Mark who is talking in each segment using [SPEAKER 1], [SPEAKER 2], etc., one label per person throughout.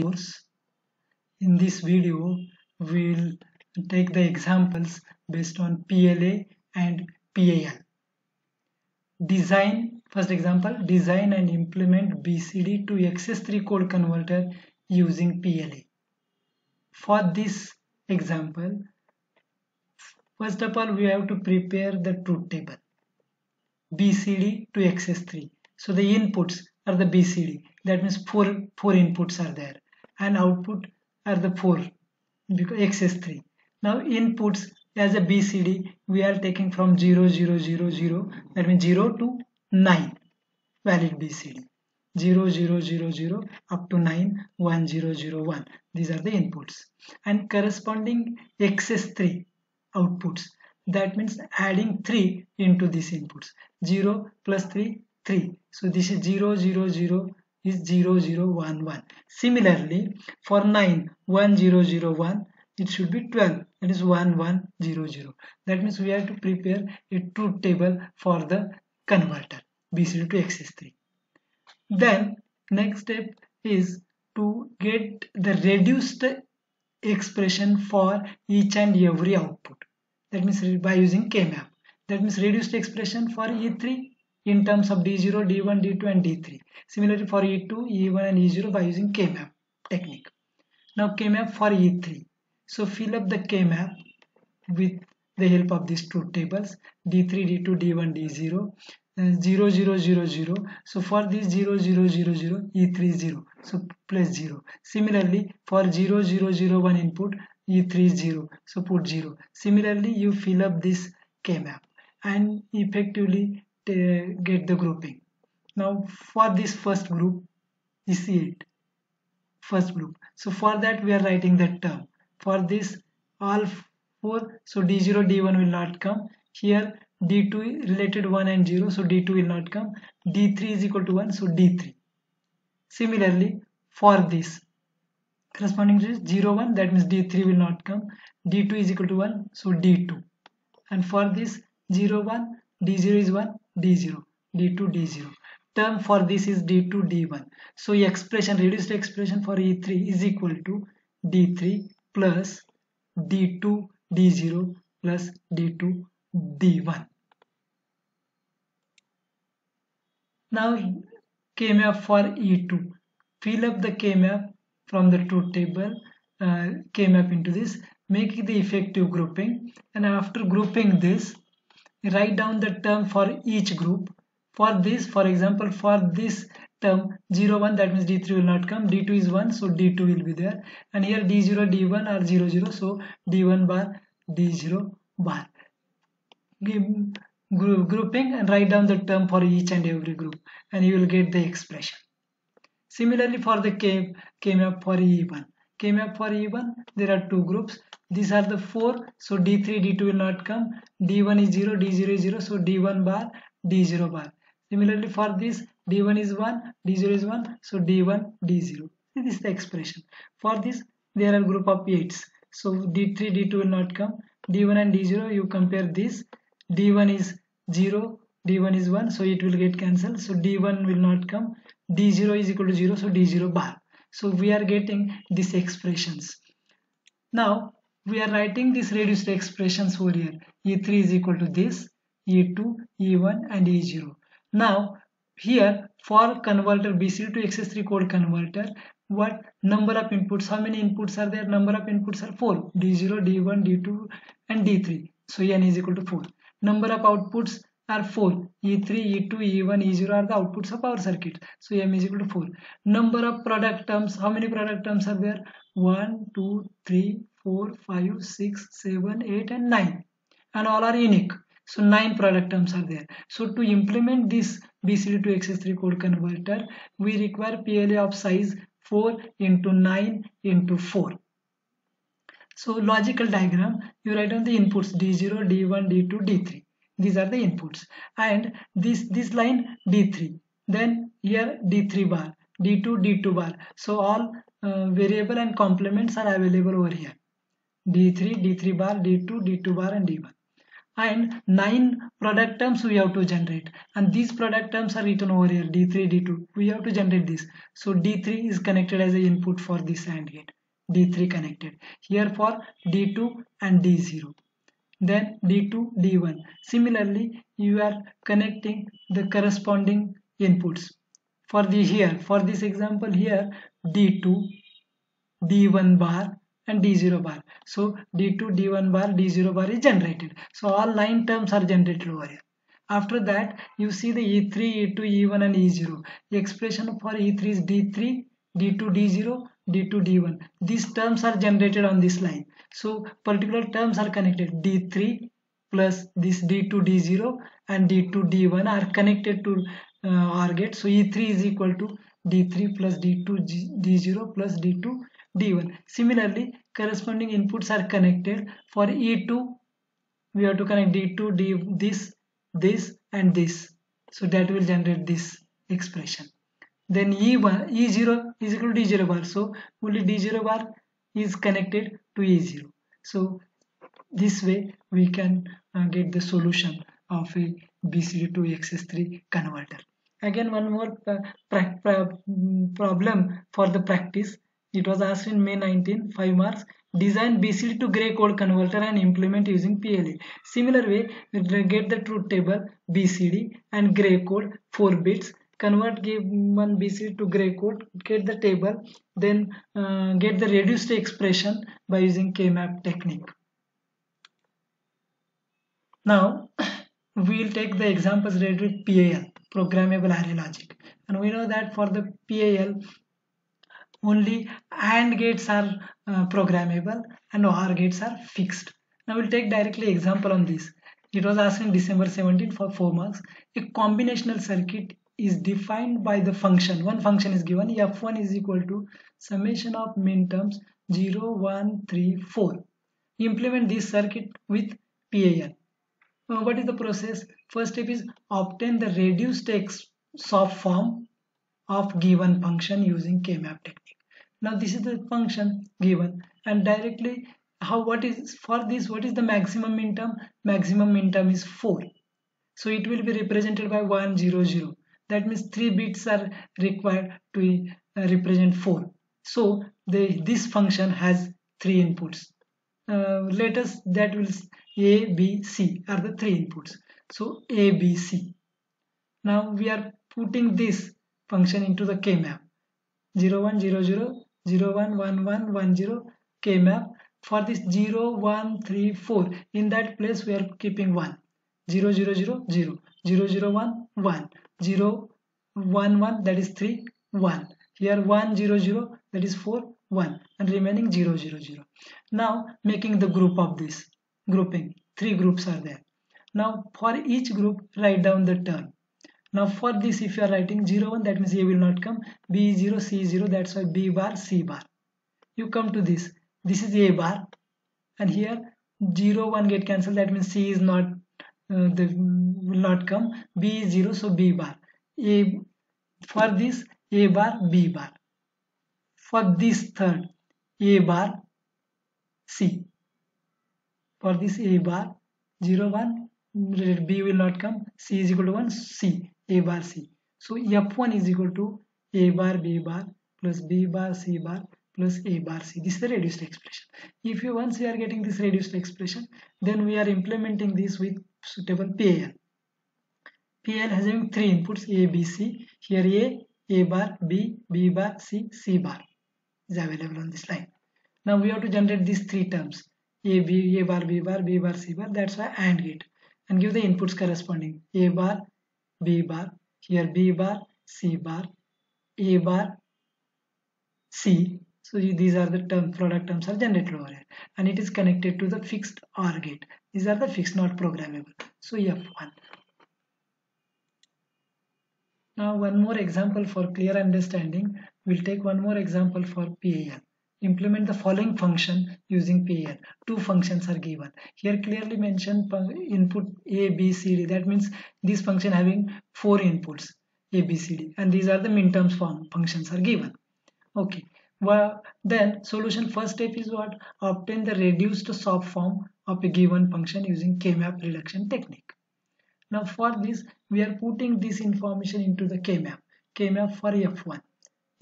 [SPEAKER 1] course. In this video, we'll take the examples based on PLA and PAL. Design, first example, design and implement BCD to XS3 code converter using PLA. For this example, first of all, we have to prepare the truth table. BCD to XS3. So the inputs are the BCD. That means four four inputs are there, and output are the four because XS3. Now inputs as a BCD we are taking from 0 0 0 0 that means 0 to 9 valid BCD 0 0 0 0 up to 9 1 0 0 1 these are the inputs. And corresponding XS3 outputs. That means adding 3 into these inputs. 0 plus 3 3 so this is 0 0 0 is 0 0 1 1 similarly for 9 1 0 0 1 it should be 12 that is 1 1 0 0 that means we have to prepare a truth table for the converter bcd to xs3 then next step is to get the reduced expression for each and every output. That means by using kmap that means reduced expression for e3 in terms of d0 d1 d2 and d3 similarly for e2 e1 and e0 by using K-map technique. Now K-map for e3 so fill up the K-map with the help of these truth tables d3 d2 d1 d0 uh, 0 0 0 0 so for this 0 0 0 0 e3 0 so plus 0 similarly for 0 0 0 1 input e3 0 so put 0 similarly you fill up this K map and effectively get the grouping. Now for this first group you see it first group. So for that we are writing the term. For this all 4 so d0 d1 will not come. Here d2 related 1 and 0 so d2 will not come. D3 is equal to 1 so d3 similarly for this corresponding to 0 1 that means d3 will not come. D2 is equal to 1 so d2 and for this 0 1 d0 is 1 d0 d2 d0 term for this is d2 d1 so expression reduced expression for e3 is equal to d3 plus d2 d0 plus d2 d1 now kmap for e2 fill up the kmap from the truth table uh, kmap into this. Make the effective grouping. And after grouping this write down the term for each group. For this for example for this term 0 1 that means d3 will not come. D2 is 1 so d2 will be there. And here d0 d1 are 0 0 so d1 bar d0 bar. Give grouping and write down the term for each and every group and you will get the expression. Similarly for the k kmap for e1 kmap for e1 there are two groups these are the four. So d3 d2 will not come. D1 is 0 d0 is 0 so d1 bar d0 bar. Similarly for this d1 is 1 d0 is 1 so d1 d0 this is the expression. For this there are group of 8s so d3 d2 will not come. D1 and d0 you compare this. D1 is 0 d1 is 1 so it will get cancelled. So d1 will not come. D0 is equal to 0 so d0 bar. So we are getting these expressions. Now we are writing these reduced expressions over here. E3 is equal to this e2 e1 and e0 now here for converter bcd to xs3 code converter what number of inputs how many inputs are there? Number of inputs are 4 d0 d1 d2 and d3 so n is equal to 4 number of outputs are 4 e3 e2 e1 e0 are the outputs of our circuit. So m is equal to 4 number of product terms how many product terms are there? 1 2 3 4 5 6 7 8 and 9 and all are unique. So 9 product terms are there. So to implement this bcd to xs3 code converter we require pla of size 4 into 9 into 4 so logical diagram. You write down the inputs d0 d1 d2 d3 these are the inputs. And this this line d3 then here d3 bar d2 d2 bar. So all uh, variable and complements are available over here d3 d3 bar d2 d2 bar and d1 and nine product terms we have to generate. And these product terms are written over here d3 d2 we have to generate this. So d3 is connected as a input for this AND gate. D3 connected. Here for d2 and d0 then d2 d1 similarly you are connecting the corresponding inputs. For the here for this example here d2 d1 bar and d0 bar. So d2 d1 bar d0 bar is generated. So all line terms are generated over here. After that you see the e3 e2 e1 and e0 the expression for e3 is d3 d2 d0 d2 d1 these terms are generated on this line. So particular terms are connected. D3 plus this d2 d0 and d2 d1 are connected to uh, gate. So e3 is equal to d3 plus d2 d0 plus d2 d1 similarly corresponding inputs are connected for e2 we have to connect d2 d this this and this so that will generate this expression then E1, E0 is equal to D0 bar. So only D0 bar is connected to E0. So this way we can uh, get the solution of a BCD to XS3 converter. Again one more uh, problem for the practice. It was asked in May 19, 5 marks. Design BCD to gray code converter and implement using PLA. Similar way, we get the truth table BCD and gray code 4 bits convert given BCD to gray code, get the table, then uh, get the reduced expression by using K-map technique. Now, we'll take the examples related to PAL, programmable array logic. And we know that for the PAL, only AND gates are uh, programmable and OR gates are fixed. Now we'll take directly example on this. It was asked in December 17 for 4 marks. A combinational circuit is defined by the function one function is given f1 is equal to summation of minterms 0 1 3 4 implement this circuit with PAL now what is the process first step is obtain the reduced SOP form of given function using K-map technique now this is the function given. And directly how what is for this what is the maximum minterm maximum minterm is 4 so it will be represented by 1 0 0 that means 3 bits are required to uh, represent 4 so the this function has three inputs. Uh, let us that will a b c are the three inputs. So a b c. Now we are putting this function into the k map. 0 1 0 0 0 1 1 1 1 0 k map for this 0 1 3 4 in that place we are keeping 1 0 0 0 0 0 0 1 1 0 1 1 that is 3 1 here 1 0 0 that is 4 1 and remaining 0 0 0 now making the group of this grouping. Three groups are there. Now for each group write down the term now for this if you are writing 0 1 that means a will not come. B 0 c 0 that's why b bar c bar. You come to this. This is a bar. And here 0 1 get cancelled that means c is not uh, the will not come. B is 0 so b bar. A for this a bar b bar. For this third a bar c. For this a bar 0 1 b will not come. C is equal to 1 c a bar c so f1 is equal to a bar b bar plus b bar c bar plus a bar c this is the reduced expression if you once we are getting this reduced expression then we are implementing this with suitable PAL. PAL has having three inputs A, B, C. Here A, A bar, B, B bar, C, C bar is available on this line. Now we have to generate these three terms A, B, A bar, B bar, B bar, C bar. That's why AND gate and give the inputs corresponding A bar, B bar, here B bar, C bar, A bar, C. So these are the term product terms are generated over here and it is connected to the fixed OR gate. These are the fixed not programmable. So F1. Now one more example for clear understanding. We'll take one more example for PAL. Implement the following function using PAL. Two functions are given. Here clearly mentioned input A, B, C, D. That means this function having four inputs A, B, C, D. And these are the minterms form functions are given. Okay. Well, then solution first step is what? Obtain the reduced SOP form of a given function using K-map reduction technique. Now for this, we are putting this information into the K-map. K-map for F1,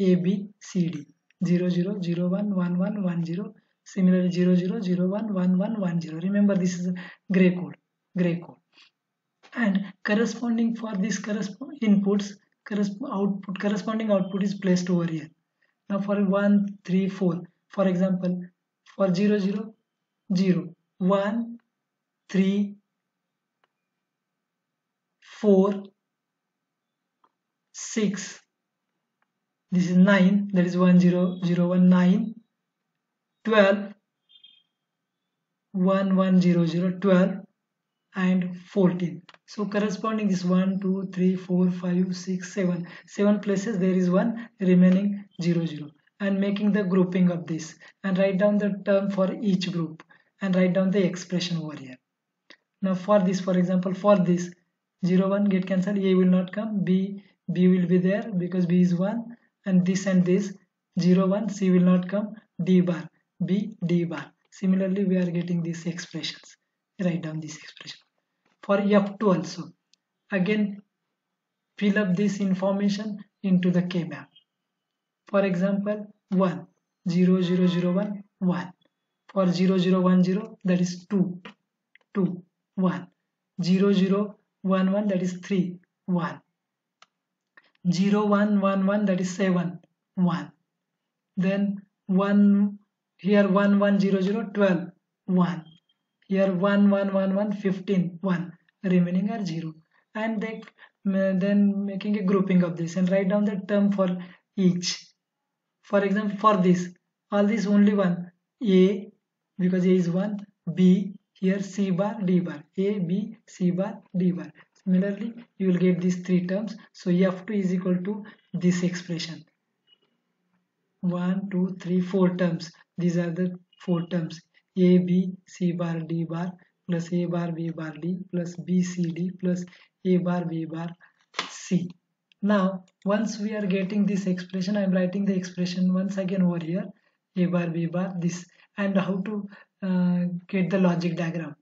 [SPEAKER 1] A, B, C, D, 0, 0, 0, 1, 1, 1, 1, 0, similarly 0, 0, 0, 1, 1, 1, 1, 0. Remember this is a gray code, gray code. And corresponding for these correspond inputs, correspond output, corresponding output is placed over here. Now for 1, 3, 4, for example, for 0, 0, 0, 1, 3, 4, 6, this is 9, that is 1, 0, 0, 1, 9, 12, 1, 1, 0, 0, 12, and 14. So corresponding is 1, 2, 3, 4, 5, 6, 7. 7 places there is 1 remaining 0, 0 and making the grouping of this. And write down the term for each group. And write down the expression over here. Now for this for example for this 0 1 get cancelled. A will not come. B b will be there because b is 1 and this and this 0 1 c will not come d bar b d bar similarly we are getting these expressions write down this expression for f2 also again fill up this information into the k map for example, 1, 0, 0, 0, 1, 1. For 0, 0, 1, 0, that is 2, 2, 1. 0, 0, 1, 1, that is 3, 1. 0, 1, 1, 1, that is 7, 1. Then 1, here 1, 1, 0, 0, 12, 1. Here 1, 1, 1, 1, 15, 1. Remaining are 0. And they, then making a grouping of this and write down the term for each for example for this all this only one a because a is 1 b here c bar d bar a b c bar d bar similarly you will get these three terms. So f2 is equal to this expression. 1 2 3 4 terms. These are the four terms. A b c bar d bar plus a bar b bar d plus b c d plus a bar b bar c. Now, once we are getting this expression, I am writing the expression once again over here, a bar, b bar, this, and how to uh, get the logic diagram.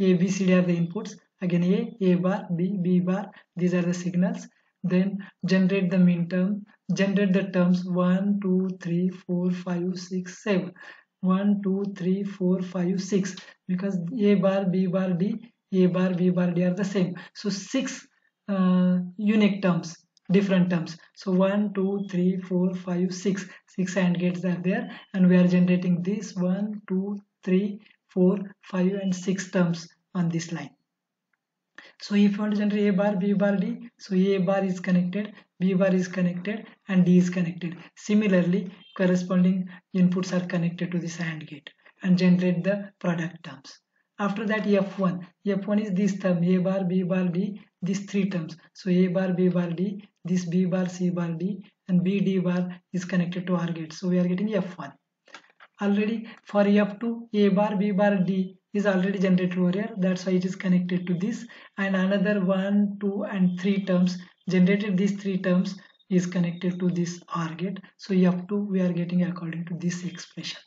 [SPEAKER 1] A, B, C, D are the inputs. Again, A, A bar, B, B bar, these are the signals. Then generate the min term, generate the terms 1, 2, 3, 4, 5, 6, 7. 1, 2, 3, 4, 5, 6. Because A bar, B bar, D, A bar, B bar, D are the same. So 6 uh, unique terms different terms so 1 2 3 4 5 6 6 AND gates are there and we are generating this 1 2 3 4 5 and 6 terms on this line so if you want to generate a bar b bar d so a bar is connected b bar is connected and d is connected. Similarly corresponding inputs are connected to this AND gate and generate the product terms. After that f1 f1 is this term a bar b bar d these three terms. So a bar b bar d this b bar c bar d and b d bar is connected to OR gate. So we are getting f1 already for f2 a bar b bar d is already generated over here. That's why it is connected to this. And another one two and three terms generated these three terms is connected to this OR gate. So f2 we are getting according to this expression